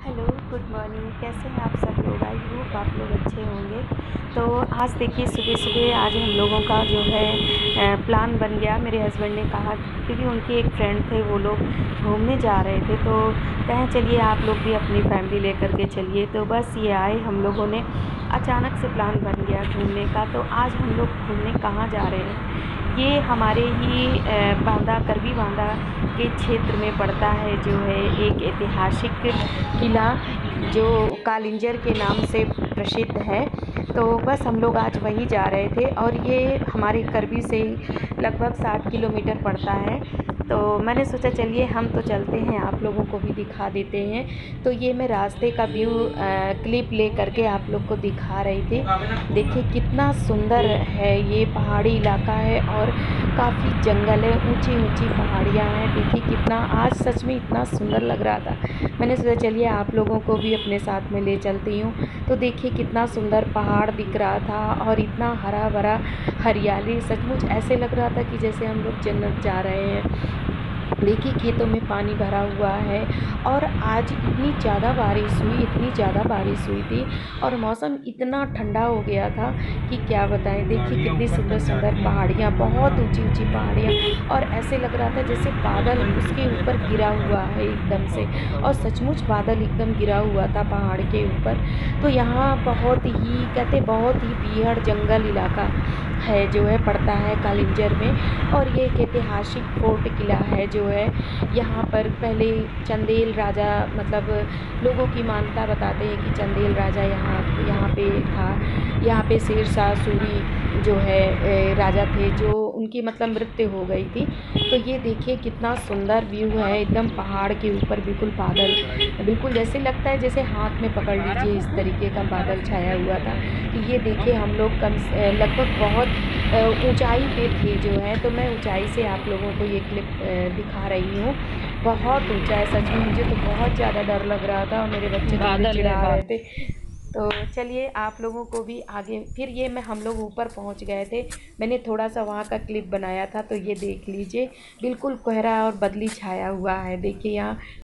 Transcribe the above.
Hello good morning कैसे हैं आप सब लोग? आई होप आप लोग अच्छे होंगे। तो आज देखिए सुबह सुबह आज हम लोगों का जो है प्लान बन गया। मेरे हस्बैंड ने कहा क्योंकि उनके एक फ्रेंड थे, वो लोग घूमने जा रहे थे तो कहें चलिए आप लोग भी अपनी फैमिली लेकर के चलिए। तो बस ये आए, हम लोगों ने अचानक से प्लान बन गया घूमने का। तो आज हम लोग घूमने कहाँ जा रहे हैं? ये हमारे ही बांदा, करवी बांदा के क्षेत्र में पड़ता है, जो है एक ऐतिहासिक किला, जो कालिंजर के नाम से प्रसिद्ध है। तो बस हम लोग आज वहीं जा रहे थे और ये हमारे करवी से लगभग साठ किलोमीटर पड़ता है। तो मैंने सोचा चलिए हम तो चलते हैं, आप लोगों को भी दिखा देते हैं। तो ये मैं रास्ते का व्यू क्लिप ले करके आप लोग को दिखा रही थी। देखिए कितना सुंदर है ये पहाड़ी इलाका है और काफ़ी जंगल है ऊँची ऊँची पहाड़ियाँ हैं। देखिए कितना, आज सच में इतना सुंदर लग रहा था। मैंने सोचा चलिए आप लोगों को भी अपने साथ में ले चलती हूँ। तो देखिए कितना सुंदर पहाड़ दिख रहा था और इतना हरा भरा हरियाली, सचमुच ऐसे लग रहा था कि जैसे हम लोग जन्नत जा रहे हैं। देखिए खेतों में पानी भरा हुआ है और आज इतनी ज़्यादा बारिश हुई इतनी ज़्यादा बारिश हुई थी और मौसम इतना ठंडा हो गया था कि क्या बताएँ। देखिए कितनी सुंदर सुंदर पहाड़ियाँ बहुत ऊँची ऊँची पहाड़ियाँ और ऐसे लग रहा था जैसे बादल उसके ऊपर गिरा हुआ है एकदम से और सचमुच बादल एकदम गिरा हुआ था पहाड़ के ऊपर। तो यहाँ बहुत ही कहते बहुत ही बीहड़ जंगल इलाका है, जो है, पड़ता है कालिंजर में। और ये एक ऐतिहासिक फोर्ट किला है, जो है, यहाँ पर पहले चंदेल राजा मतलब लोगों की मान्यता बताते हैं कि चंदेल राजा यहाँ यहाँ पे था। यहाँ पे शेर शाह सूरी जो है राजा थे, जो उनकी मतलब मृत्यु हो गई थी। तो ये देखिए कितना सुंदर व्यू है एकदम पहाड़ के ऊपर बिल्कुल बादल बिल्कुल जैसे लगता है जैसे हाथ में पकड़ लीजिए इस तरीके का बादल छाया हुआ था। तो ये देखिए हम लोग कम लगभग बहुत ऊंचाई पे थे जो है तो मैं ऊंचाई से आप लोगों को ये क्लिप दिखा रही हूँ। बहुत ऊँचा है सच में मुझे तो बहुत ज़्यादा डर लग रहा था और मेरे बच्चे तो चिढ़ा रहे थे। तो चलिए आप लोगों को भी आगे, फिर ये मैं हम लोग ऊपर पहुँच गए थे। मैंने थोड़ा सा वहाँ का क्लिप बनाया था तो ये देख लीजिए। बिल्कुल कोहरा और बदली छाया हुआ है। देखिए यहाँ